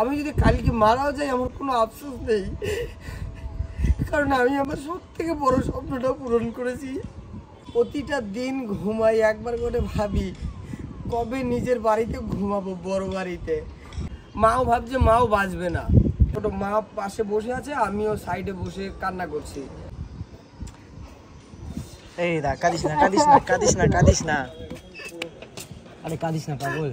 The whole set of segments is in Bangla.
আমি যদি কালকে মারাও যাই, আমার কোনো আফসোস নেই। কারণ আমি আমার সব থেকে বড় স্বপ্নটা পূরণ করেছি। প্রতিটা দিন ঘুমাই, একবার করে ভাবি, কবে নিজের বাড়িতে ঘুমাবো, বড় বাড়িতে। মাও ভাবছে, মাও বাঁচবে না। ছোট মা পাশে বসে আছে, আমিও সাইডে বসে কান্না করছি। এই দা, কাঁদিস না কাঁদিস না কাঁদিস না কাঁদিস না। আরে কাঁদিস না, পাগল।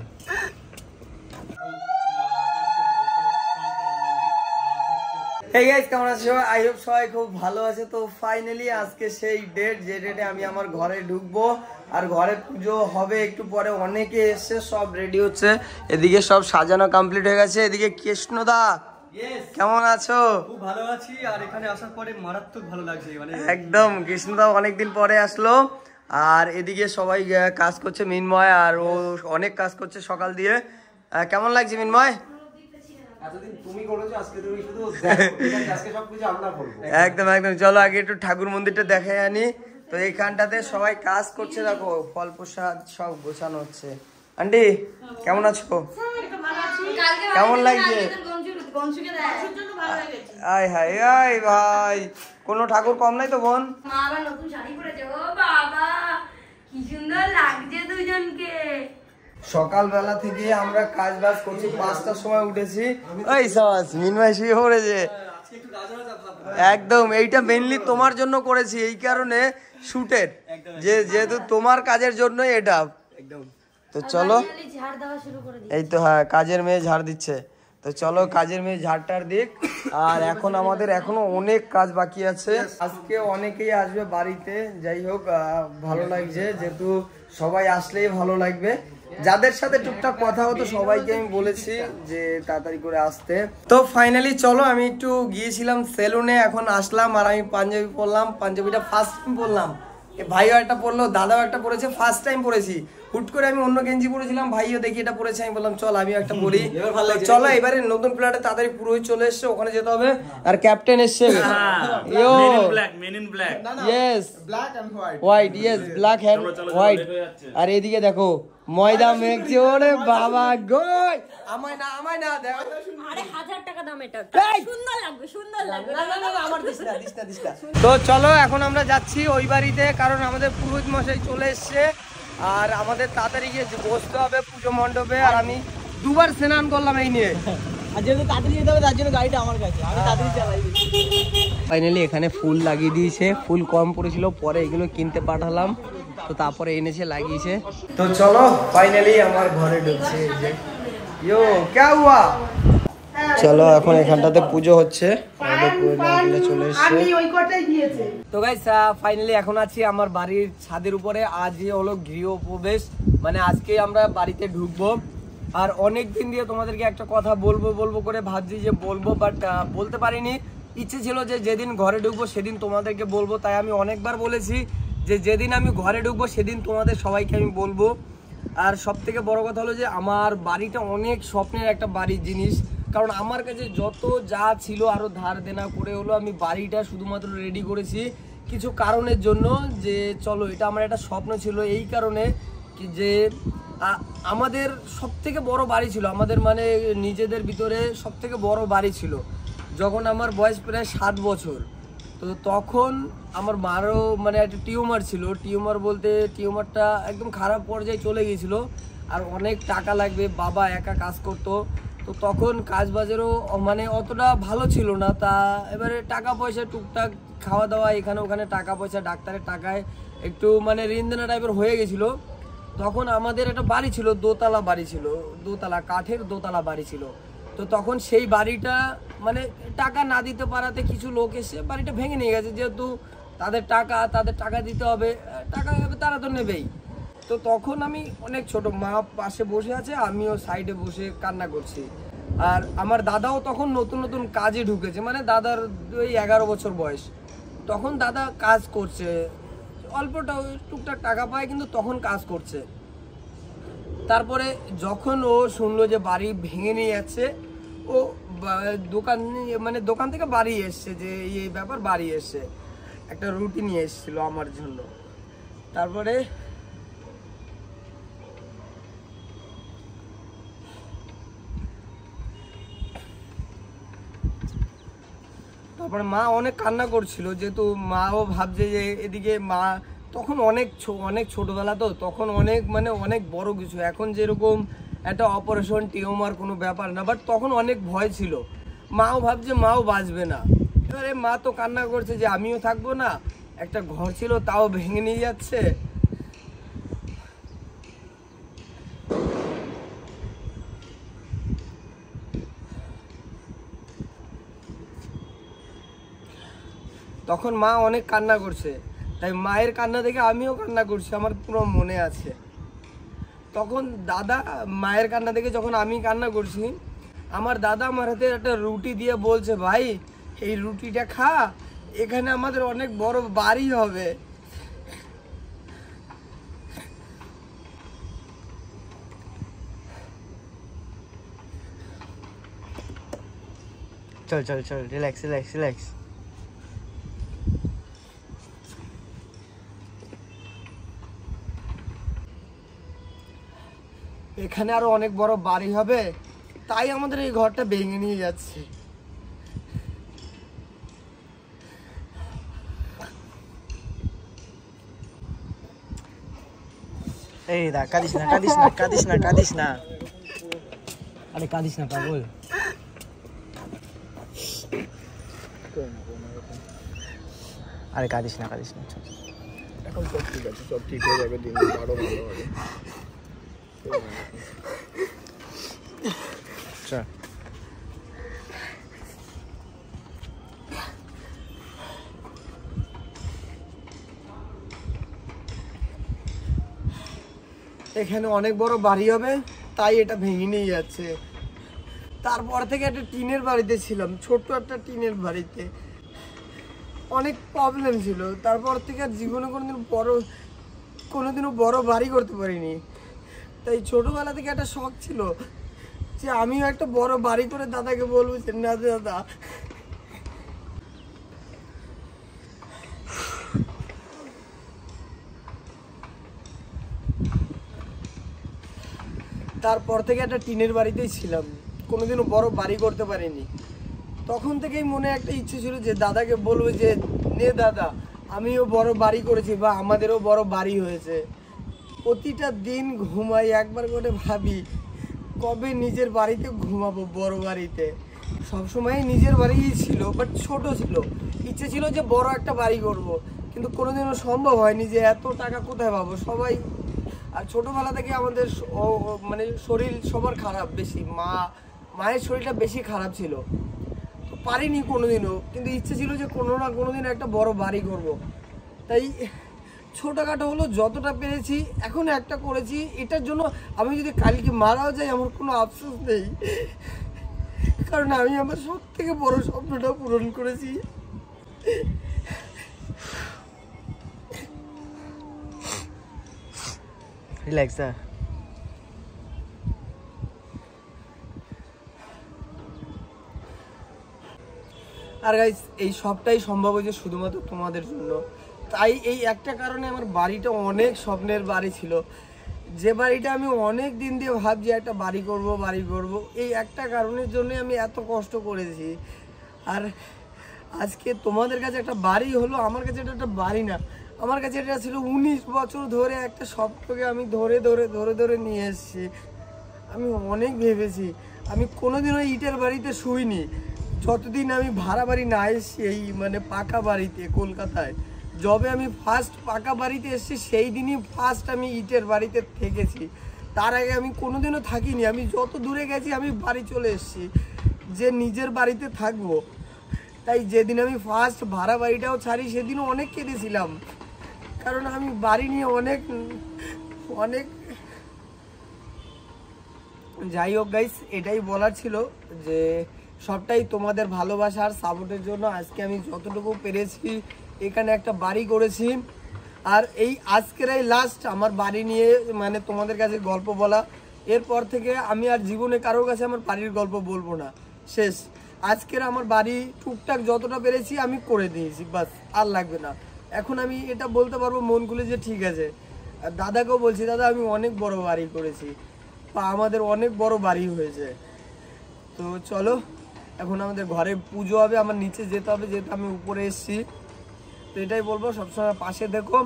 এই গাইস কেমন আছো আই হোপ সবাই খুব ভালো আছে। তো ফাইনালি আজকে সেই ডেট যে ডেটে আমি আমার ঘরে ঢুকবো। আর ঘরে পুজো হবে একটু পরে অনেকে এসছে সব রেডি হচ্ছে। এদিকে সব সাজানো কমপ্লিট হয়ে গেছে। এদিকে কৃষ্ণদা কেমন আছো? খুব ভালো আছি। আর এখানে আসার পরে মারাত্মক ভালো লাগছে মানে একদম কৃষ্ণদা অনেকদিন পরে আসলো। আর এদিকে সবাই কাজ করছে মিনময় আর ও অনেক কাজ করছে সকাল দিয়ে। কেমন লাগছে মিনময়? একদম একদম। চলো আগে একটু ঠাকুর মন্দিরটা দেখে আনি। তো এইখানটাতে সবাই কাজ করছে দেখো ফল প্রসাদ সব গোছানো হচ্ছে। আন্টি কেমন আছো? কেমন লাগছে? হায় আয় ভাই। কোনো ঠাকুর কম নাই তো বোন? মা আবার নতুন শাড়ি পরেছে। ও বাবা কি সুন্দর লাগছে দুজনকে। সকালবেলা থেকে আমরা কাজ বাজ করছি পাঁচটার সময় উঠেছি। ওই সাস মিনময় শুয়ে পড়েছে। একদম এইটা মেনলি তোমার জন্য করেছি এই কারণে শুটের যে যেহেতু তোমার কাজের জন্য এটা। একদম। তো চলো খালি ঝাড় দেওয়া শুরু করে দিই এই তো হ্যাঁ কাজের মেয়ে ঝাড় দিচ্ছে। তো চলো কাজের মেয়ে ঝাড়টার দিক। আর এখন আমাদের এখনও অনেক কাজ বাকি আছে। আজকে অনেকেই আসবে বাড়িতে। যাই হোক ভালো লাগছে। যেহেতু সবাই আসলেই ভালো লাগবে। যাদের সাথে টুকটাক কথা হতো, সবাইকে আমি বলেছি যে তাড়াতাড়ি করে আসতে। তো ফাইনালি চলো, আমি একটু গিয়েছিলাম সেলুনে, এখন আসলাম আর আমি পাঞ্জাবি পরলাম। পাঞ্জাবিটা ফার্স্ট টাইম পরলাম। ভাইও একটা পরলো, দাদাও একটা পরেছে ফার্স্ট টাইম পরেছি। হুট করে আমি অন্য গেঞ্জি পরেছিলাম ভাইও দেখি এটা পরেছে আমি বললাম চল আমি একটা পরি। চলো এবারে নতুন প্লেয়ারে তাড়াতাড়ি পুরোহিত চলে এসছে ওখানে যেতে হবে। আর ক্যাপ্টেন এসছে। Yo yes white yes black hand white আর এদিকে দেখো ময়দা মেঘছে ওরে বাবা গই। আমায় না আমায় না দেখো আরে হাজার টাকা দাম এটা। সুন্দর লাগবে সুন্দর লাগবে। না, না, না, না, আমার দিস না, দিস না, দিস না। তো চলো এখন আমরা যাচ্ছি ওই বাড়িতে কারণ আমাদের পুরোহিত মশাই চলে এসছে। আর আমাদের তাড়াতাড়ি গিয়ে বসতে হবে পুজো মণ্ডপে আর আমি দুবার স্নান করলাম এই নিয়ে। আর যেহেতু তাড়াতাড়ি যেতে হবে তার জন্য গাড়িটা আমার কাছে। আমি তাড়াতাড়ি চালাই ফাইনালি এখানে ফুল লাগিয়ে দিয়েছে। ফুল কম পড়েছিল পরে এগুলো কিনতে পাঠালাম। তো তারপরে এনেছে লাগিয়েছে। তো চলো ফাইনালি আমার ঘরে ঢুকছে ইয়ো ক্যা হুয়া চলো এখন এখানটাতে পুজো হচ্ছে। চলে এসছে। তো গাইস ফাইনালি এখন আছি আমার বাড়ির ছাদের উপরে। আজ হলো গৃহ প্রবেশ মানে আজকে আমরা বাড়িতে ঢুকবো। আর অনেক দিন দিয়ে তোমাদেরকে একটা কথা বলব বলব করে ভাবছি যে বলব বাট বলতে পারিনি। ইচ্ছে ছিল যে যেদিন ঘরে ঢুকবো সেদিন তোমাদেরকে বলব। তাই আমি অনেকবার বলেছি যে যেদিন আমি ঘরে ঢুকবো সেদিন তোমাদের সবাইকে আমি বলব। আর সব থেকে বড় কথা হলো যে আমার বাড়িটা অনেক স্বপ্নের একটা বাড়ির জিনিস। কারণ আমার কাছে যত যা ছিল আরও ধার দেনা করে হলো আমি বাড়িটা শুধুমাত্র রেডি করেছি। কিছু কারণের জন্য যে চলো, এটা আমার একটা স্বপ্ন ছিল। এই কারণে যে আমাদের সব থেকে বড় বাড়ি ছিল। আমাদের মানে নিজেদের ভিতরে সব থেকে বড় বাড়ি ছিল। যখন আমার বয়স প্রায় সাত বছর, তো তখন আমার মারও মানে একটা টিউমার ছিল। টিউমার বলতে টিউমারটা একদম খারাপ পর্যায়ে চলে গিয়েছিল। আর অনেক টাকা লাগবে, বাবা একা কাজ করতো। তো তখন কাজ বাজারও মানে অতটা ভালো ছিল না। তা এবারে টাকা পয়সা টুকটাক খাওয়া দাওয়া, এখানে ওখানে টাকা পয়সা, ডাক্তারের টাকায় একটু মানে ঋণ দেনা টাইপের হয়ে গেছিল। তখন আমাদের একটা বাড়ি ছিল, দোতলা বাড়ি ছিল, দোতলা কাঠের দোতলা বাড়ি ছিল। তো তখন সেই বাড়িটা মানে টাকা না দিতে পারাতে কিছু লোক এসে বাড়িটা ভেঙে নিয়ে গেছে, যেহেতু তাদের টাকা তাদের টাকা দিতে হবে টাকা তারা তো নেবেই। তো তখন আমি অনেক ছোট, মা পাশে বসে আছে, আমিও সাইডে বসে কান্না করছি। আর আমার দাদাও তখন নতুন নতুন কাজে ঢুকেছে মানে দাদার ওই এগারো বছর বয়স। তখন দাদা কাজ করছে, অল্পটা টুকটাক টাকা পায়, কিন্তু তখন কাজ করছে। তারপরে যখন ও শুনলো যে বাড়ি ভেঙে নিয়ে যাচ্ছে, ও দোকান মানে দোকান থেকে বাড়ি এসছে যে, এই ব্যাপার বাড়ি এসছে। একটা রুটি নিয়ে এসেছিল আমার জন্য। তারপরে তারপরে মা অনেক কান্না করছিল, যেহেতু মাও ভাবছে যে এদিকে মা তখন অনেক অনেক ছোটবেলা তো, তখন অনেক মানে অনেক বড় কিছু। এখন যেরকম একটা অপারেশন টিউমার কোনো ব্যাপার না বাট তখন অনেক ভয় ছিল। মাও ভাবছে মাও বাঁচবে না। এবারে মা তো কান্না করছে যে আমিও থাকব না, একটা ঘর ছিল তাও ভেঙে নিয়ে যাচ্ছে। তখন মা অনেক কান্না করছে। তাই মায়ের কান্না দেখে আমিও কান্না করছি, আমার পুরো মনে আছে। তখন দাদা মায়ের কান্না দেখে যখন আমি কান্না করছি, আমার দাদা আমার হাতে একটা রুটি দিয়ে বলছে, ভাই, এই রুটিটা খা, এখানে আমাদের অনেক বড় বাড়ি হবে। চল চল চল রিল্যাক্স রিল্যাক্স রিল্যাক্স এখানে আরও অনেক বড় বাড়ি হবে তাই আমাদের এই ঘরটা ভেঙে নিয়ে যাচ্ছে। এই দা কাঁদিস না কাঁদিস না কাঁদিস না কাঁদিস না। আরে কাঁদিস না পাগল। আরে কাঁদিস না কাঁদিস না চল। এখন সব ঠিক আছে সব ঠিক হয়ে যাবে দিন আরও ভালো হবে। চল এখানে অনেক বড় বাড়ি হবে, তাই এটা ভেঙে নিয়ে যাচ্ছে। তারপর থেকে একটা টিনের বাড়িতে ছিলাম, ছোট্ট একটা টিনের বাড়িতে। অনেক প্রবলেম ছিল, তারপর থেকে আর জীবনে কোনোদিন বড়, কোনোদিনও বড় বাড়ি করতে পারিনি। তাই ছোটবেলা থেকে একটা শখ ছিল যে আমিও একটা বড় বাড়ি করে দাদাকে বলব যে, না দাদা। তারপর থেকে একটা টিনের বাড়িতেই ছিলাম। কোনোদিনও বড় বাড়ি করতে পারিনি। তখন থেকেই মনে একটা ইচ্ছে ছিল যে, দাদাকে বলব যে, নে দাদা, আমিও বড় বাড়ি করেছি বা আমাদেরও বড় বাড়ি হয়েছে। প্রতিটা দিন ঘুমাই, একবার করে ভাবি, কবে নিজের বাড়িতে ঘুমাবো বড় বাড়িতে? সবসময় নিজের বাড়িই ছিল বাট ছোট ছিল। ইচ্ছে ছিল যে বড় একটা বাড়ি করব, কিন্তু কোনোদিনও সম্ভব হয়নি যে এত টাকা কোথায় পাবো? সবাই, আর ছোটোবেলা থেকে আমাদের মানে শরীর সবার খারাপ বেশি। মা, মায়ের শরীরটা বেশি খারাপ ছিল। তো পারিনি কোনোদিনও, কিন্তু ইচ্ছে ছিল যে কোনো না কোনো দিন একটা বড় বাড়ি করব। তাই ছোটোখাটো হলো যতটা পেরেছি এখন একটা করেছি এটার জন্য আমি যদি কালকে মারাও যাই আমার কোনো আফসোস নেই। কারণ আমি আমার সব থেকে বড় স্বপ্নটা পূরণ করেছি। রিল্যাক্স দা আর গাইস এই সবটাই সম্ভব হয়েছে শুধুমাত্র তোমাদের জন্য। তাই এই একটা কারণে আমার বাড়িটা অনেক স্বপ্নের বাড়ি ছিল। যে বাড়িটা আমি অনেক দিন দিয়ে ভাবছি একটা বাড়ি করব বাড়ি করব, এই একটা কারণের জন্য আমি এত কষ্ট করেছি। আর আজকে তোমাদের কাছে একটা বাড়ি হলো, আমার কাছে এটা একটা বাড়ি না। আমার কাছে এটা ছিল উনিশ বছর ধরে একটা স্বপ্নকে আমি ধরে ধরে ধরে ধরে নিয়ে এসেছি। আমি অনেক ভেবেছি, আমি কোনোদিনও ইটের বাড়িতে শুইনি। যতদিন আমি ভাড়া বাড়ি না এসেছি এই মানে পাকা বাড়িতে কলকাতায়। যবে আমি ফার্স্ট পাকা বাড়িতে এসেছি, সেই দিনই ফার্স্ট আমি ইটের বাড়িতে থেকেছি। তার আগে আমি কোনোদিনও থাকিনি। আমি যত দূরে গেছি, আমি বাড়ি চলে এসেছি, যে নিজের বাড়িতে থাকব। তাই যেদিন আমি ফার্স্ট ভাড়া বাড়িটাও ছাড়ি, সেদিনও অনেক কেঁদেছিলাম। কারণ আমি বাড়ি নিয়ে অনেক অনেক যাই হোক গাইস এটাই বলার ছিল যে সবটাই তোমাদের ভালোবাসা আর সাপোর্টের জন্য। আজকে আমি যতটুকু পেরেছি এখানে একটা বাড়ি করেছি। আর এই আজকের এই লাস্ট আমার বাড়ি নিয়ে মানে তোমাদের কাছে গল্প বলা। এরপর থেকে আমি আর জীবনে কারোর কাছে আমার বাড়ির গল্প বলব না। শেষ। আজকের আমার বাড়ি টুকটাক যতটা পেরেছি আমি করে দিয়েছি, বাস। আর লাগবে না। এখন আমি এটা বলতে পারব, মন খুলে যে ঠিক আছে। দাদাকেও বলছি, দাদা, আমি অনেক বড় বাড়ি করেছি। বা আমাদের অনেক বড় বাড়ি হয়েছে। তো চলো, এখন আমাদের ঘরে পুজো হবে, আমার নিচে যেতে হবে, যেহেতু আমি উপরে এসেছি। তো এটাই বলব, সবসময় পাশে দেখো।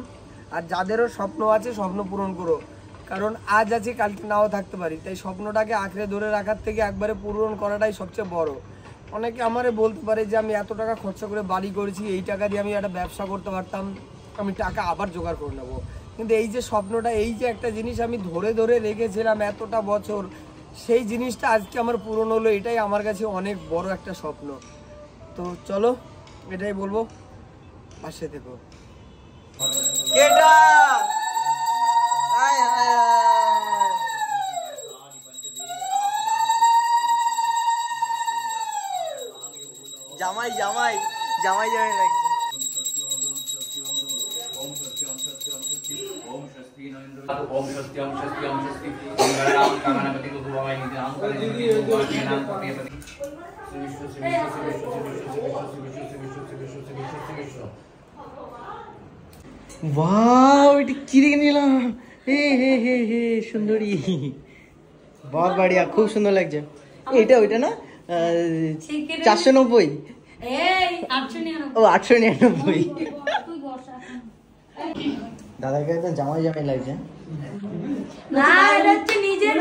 আর যাদেরও স্বপ্ন আছে, স্বপ্ন পূরণ করো। কারণ আজ আছে, কালকে নাও থাকতে পারি। তাই স্বপ্নটাকে আঁকড়ে ধরে রাখার থেকে একবারে পূরণ করাটাই সবচেয়ে বড়। অনেকে আমারে বলতে পারে যে, আমি এত টাকা খরচা করে বাড়ি করেছি, এই টাকা দিয়ে আমি একটা ব্যবসা করতে পারতাম, আমি টাকা আবার জোগাড় করে নেব। কিন্তু এই যে স্বপ্নটা, এই যে একটা জিনিস আমি ধরে ধরে রেখেছিলাম এতটা বছর, সেই জিনিসটা আজকে আমার পূরণ হলো, এটাই আমার কাছে অনেক বড় একটা স্বপ্ন। তো চলো, এটাই বলব। আসে দেব জামাই জামাই জামাই জামাই লাগছে ওয়াও এটা কি দেখে নিলাম? হে হে হে হে সুন্দরী। বহুত বাড়িয়া খুব সুন্দর লাগছে। এটা ওইটা না? চারশো নব্বই। ও আটশো নিরানব্বই। দাদাকে একদম জামাই জামাই লাগছে। নিজের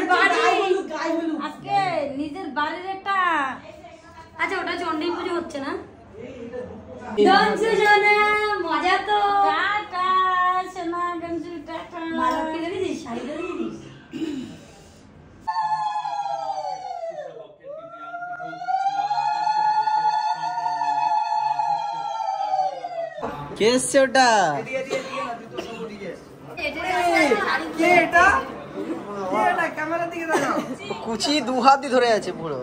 আচ্ছা ওটা চণ্ডী হচ্ছে না? ডনসু সোনা মজা তো। টাটা সোনা ডনসু টাটা। মালা কি দিয়েছিস শাড়ি পরে দিয়েছিস কে এসছে ওটা? এটা কে এটা ক্যামেরা দিকে দাঁড়াও কুচি দু হাত দিয়ে ধরে আছে পুরো।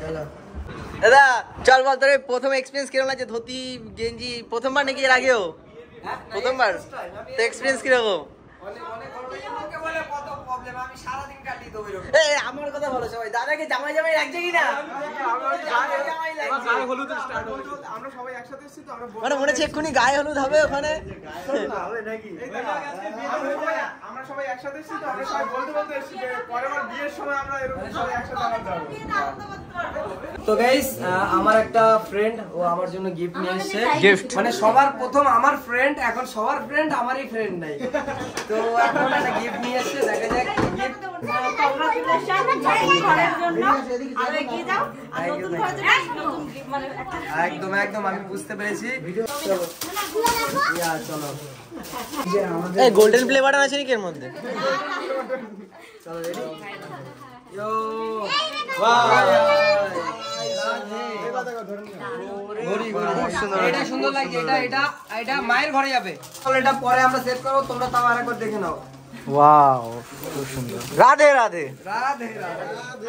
চলো। দাদা চল বল তোর প্রথম এক্সপিরিয়েন্স কীরকম লাগছে? ধুতি গেঞ্জি প্রথমবার নাকি এর আগেও? প্রথমবার? তো এক্সপিরিয়েন্স কীরকম? আমার কথা বলো সবাই। দাদাকে জামাই জামাই লাগছে কি না? জামাই জামাই আমরা সবাই একসাথে এসেছি তো মানে মনে হচ্ছে এক্ষুনি গায়ে হলুদ হবে ওখানে? আমরা সবাই একসাথে এসেছি তো আমরা সবাই বলতে বলতে এসেছি যে পরের বার বিয়ের সময় আমরা এরকম সবাই একসাথে আনন্দ করব তো গাইস আমার একটা ফ্রেন্ড ও আমার জন্য গিফট নিয়ে এসেছে। গিফট মানে সবার প্রথম আমার ফ্রেন্ড এখন সবার ফ্রেন্ড আমারই ফ্রেন্ড নাই। তো এখন একটা গিফট নিয়ে এসেছে দেখা যাক একদম একদম আমি বুঝতে পেরেছি। চলো এই গোল্ডেন প্লে বাটন আছে নাকি এর মধ্যে? চলো রেডি? ইয়ো এটা সুন্দর লাগছে এটা এটা এটা মায়ের ঘরে যাবে। চলো এটা পরে আমরা সেট করব তোমরা তাও আরেকবার দেখে নাও। वाह राधे राधे। राधे राधे।